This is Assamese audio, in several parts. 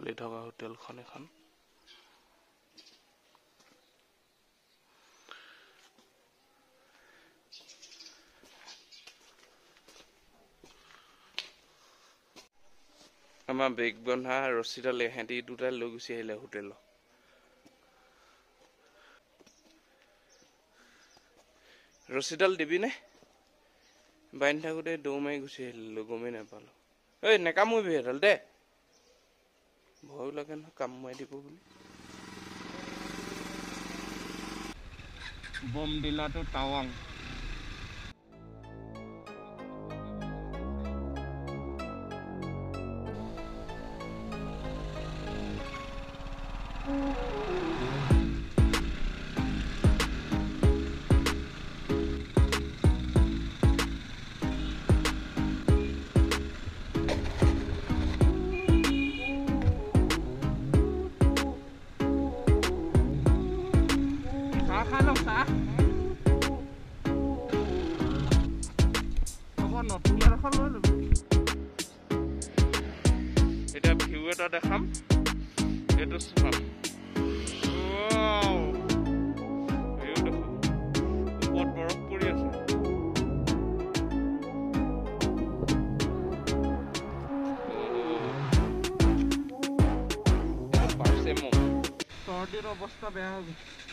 চলি থকা হোটেলখন এখন। আমাৰ বেগ বন্ধা ৰছীডাল এহেঁতি দুটাই লৈ গুচি আহিলে হোটেলত। ৰছীডাল দিবিনে বান্ধি থাকোঁতে দৌ মাৰি গুচি আহিলোঁ গমেই নাপালোঁ। ঐ নেকামুৰিবি সেইডাল দে। ভয়ো লাগে নহয় কামুৱাই দিব বুলি। বম দিলাটো টাৱাং। হ'ব নতুন এখন লৈ ল'বি এতিয়া ভিউ এটা দেখাম এইটো চাম অৱস্থা বেয়া হৈ গৈছে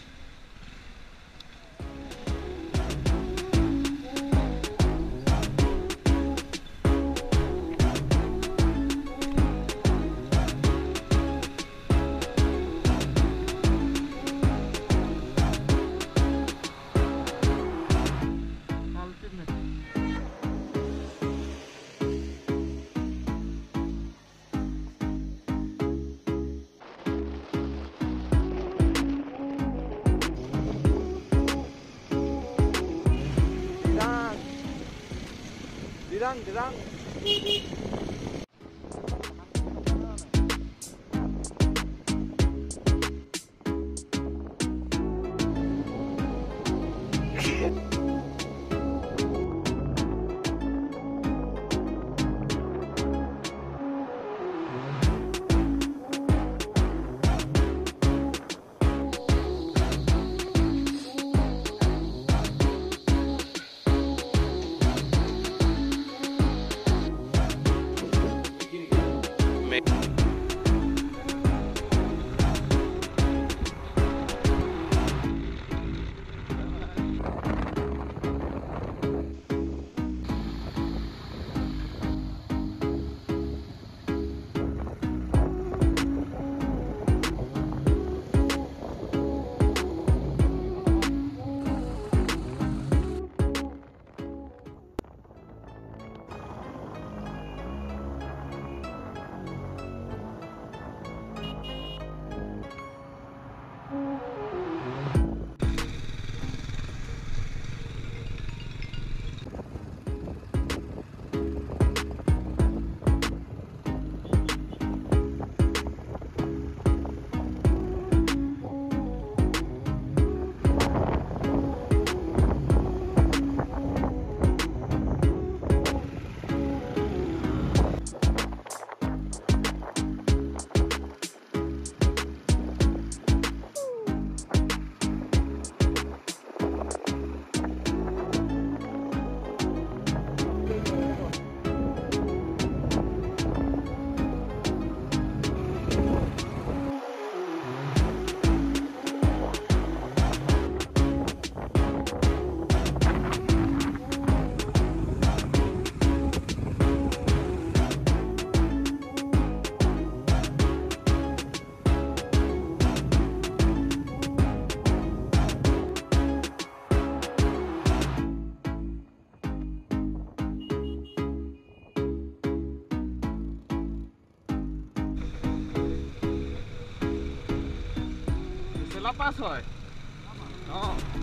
ダンダン。lá pra. Não.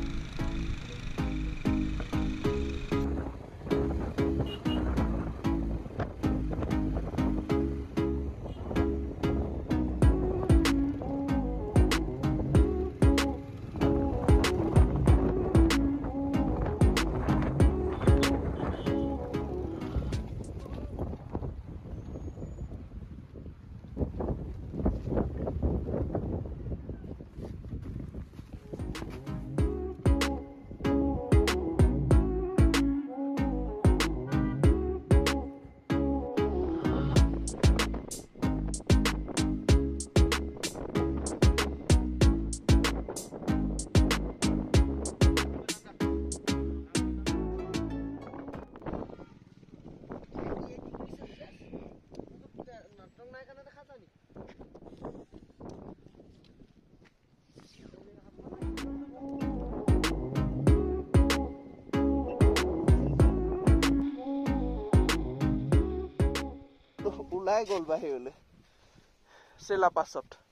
ওলাই গ'ল বাহিৰলৈ। চেলা পাছত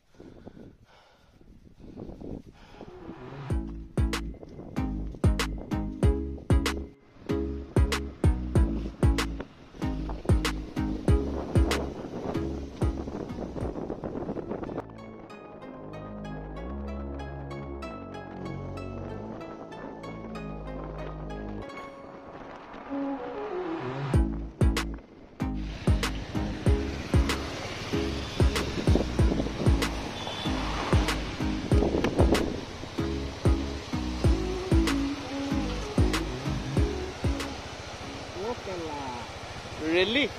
really?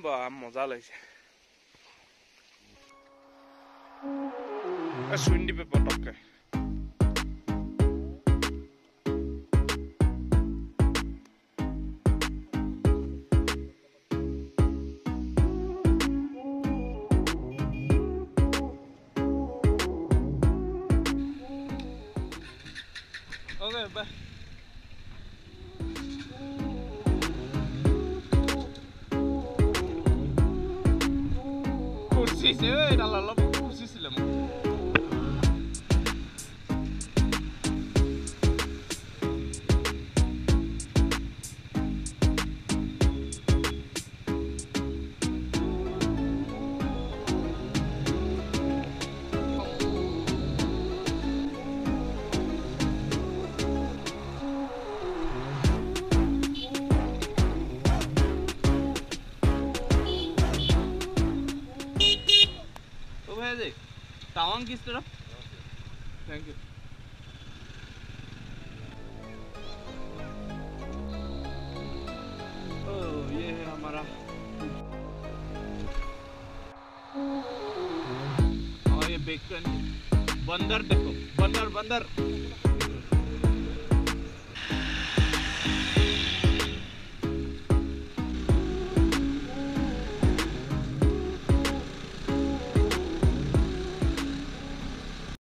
বা মজা লাগিছে চুইন দিবে পটককে Okay, bye. Please do it. I love it. Tawang किस तरफ़? थैंक यू ओ ये है हमारा। और ये बेकन बंदर देखो बंदर बंदर।